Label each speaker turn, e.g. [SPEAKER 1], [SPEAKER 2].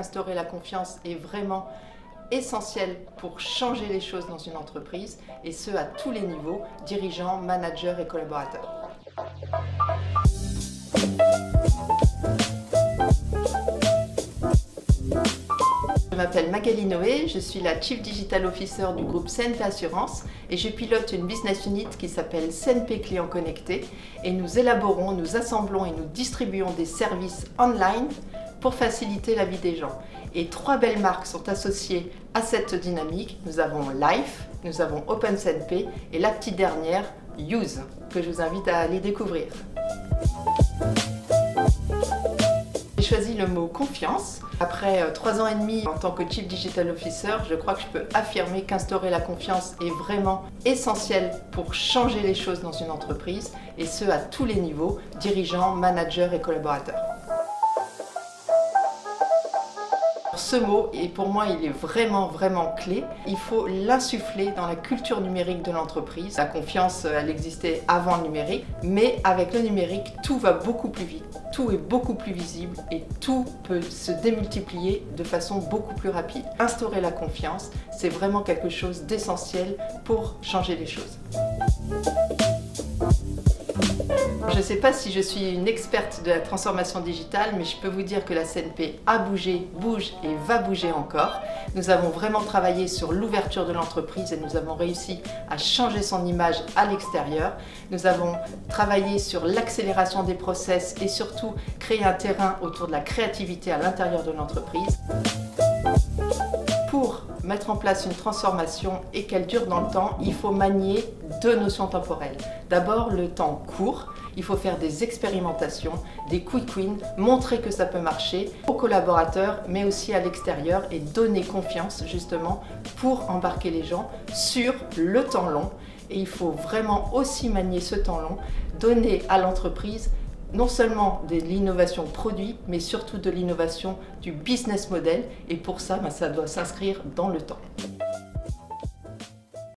[SPEAKER 1] Instaurer la confiance est vraiment essentiel pour changer les choses dans une entreprise, et ce à tous les niveaux, dirigeants, managers et collaborateurs. Je m'appelle Magali Noé, je suis la Chief Digital Officer du groupe CNP Assurance et je pilote une business unit qui s'appelle CNP Client Connecté et nous élaborons, nous assemblons et nous distribuons des services online pour faciliter la vie des gens. Et trois belles marques sont associées à cette dynamique. Nous avons Life, nous avons OpenCNP et la petite dernière, Use, que je vous invite à aller découvrir. J'ai choisi le mot confiance. Après euh, trois ans et demi en tant que Chief Digital Officer, je crois que je peux affirmer qu'instaurer la confiance est vraiment essentiel pour changer les choses dans une entreprise, et ce à tous les niveaux, dirigeants, managers et collaborateurs. Ce mot, et pour moi, il est vraiment, vraiment clé. Il faut l'insuffler dans la culture numérique de l'entreprise. La confiance, elle existait avant le numérique, mais avec le numérique, tout va beaucoup plus vite, tout est beaucoup plus visible et tout peut se démultiplier de façon beaucoup plus rapide. Instaurer la confiance, c'est vraiment quelque chose d'essentiel pour changer les choses. Je ne sais pas si je suis une experte de la transformation digitale, mais je peux vous dire que la CNP a bougé, bouge et va bouger encore. Nous avons vraiment travaillé sur l'ouverture de l'entreprise et nous avons réussi à changer son image à l'extérieur. Nous avons travaillé sur l'accélération des process et surtout créer un terrain autour de la créativité à l'intérieur de l'entreprise. Mettre en place une transformation et qu'elle dure dans le temps, il faut manier deux notions temporelles. D'abord, le temps court. Il faut faire des expérimentations, des quick wins, montrer que ça peut marcher aux collaborateurs, mais aussi à l'extérieur et donner confiance justement pour embarquer les gens sur le temps long. Et il faut vraiment aussi manier ce temps long, donner à l'entreprise non seulement de l'innovation produit, mais surtout de l'innovation du business model. Et pour ça, ben, ça doit s'inscrire dans le temps.